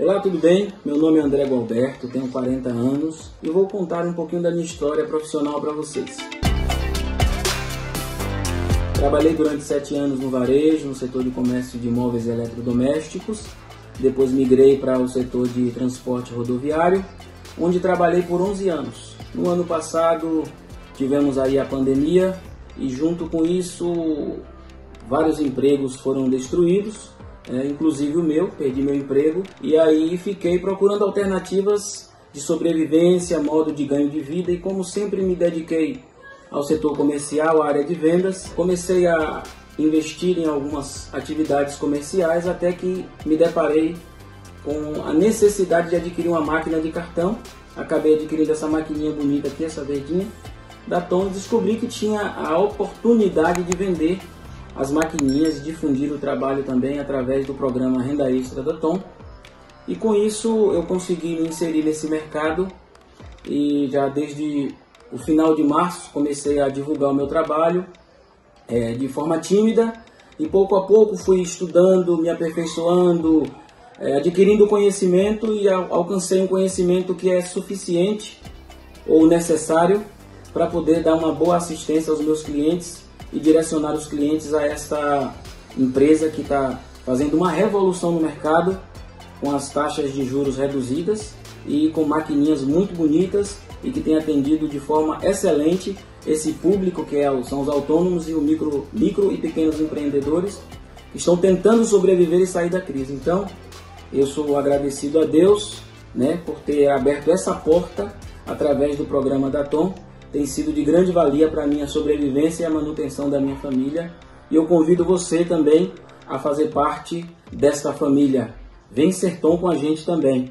Olá, tudo bem? Meu nome é André Gualberto, tenho 40 anos e vou contar um pouquinho da minha história profissional para vocês. Trabalhei durante 7 anos no varejo, no setor de comércio de imóveis eletrodomésticos. Depois migrei para o setor de transporte rodoviário, onde trabalhei por 11 anos. No ano passado tivemos aí a pandemia e junto com isso vários empregos foram destruídos é, inclusive o meu, perdi meu emprego e aí fiquei procurando alternativas de sobrevivência, modo de ganho de vida e como sempre me dediquei ao setor comercial, à área de vendas, comecei a investir em algumas atividades comerciais até que me deparei com a necessidade de adquirir uma máquina de cartão. Acabei adquirindo essa maquininha bonita aqui, essa verdinha, da Tom e descobri que tinha a oportunidade de vender as maquininhas e difundir o trabalho também através do programa Renda Extra da Tom. E com isso eu consegui me inserir nesse mercado e já desde o final de março comecei a divulgar o meu trabalho é, de forma tímida e pouco a pouco fui estudando, me aperfeiçoando, é, adquirindo conhecimento e alcancei um conhecimento que é suficiente ou necessário para poder dar uma boa assistência aos meus clientes e direcionar os clientes a esta empresa que está fazendo uma revolução no mercado com as taxas de juros reduzidas e com maquininhas muito bonitas e que tem atendido de forma excelente esse público que é, são os autônomos e o micro, micro e pequenos empreendedores que estão tentando sobreviver e sair da crise. Então, eu sou agradecido a Deus né, por ter aberto essa porta através do programa da Tom tem sido de grande valia para a minha sobrevivência e a manutenção da minha família. E eu convido você também a fazer parte desta família. Vem ser Tom com a gente também.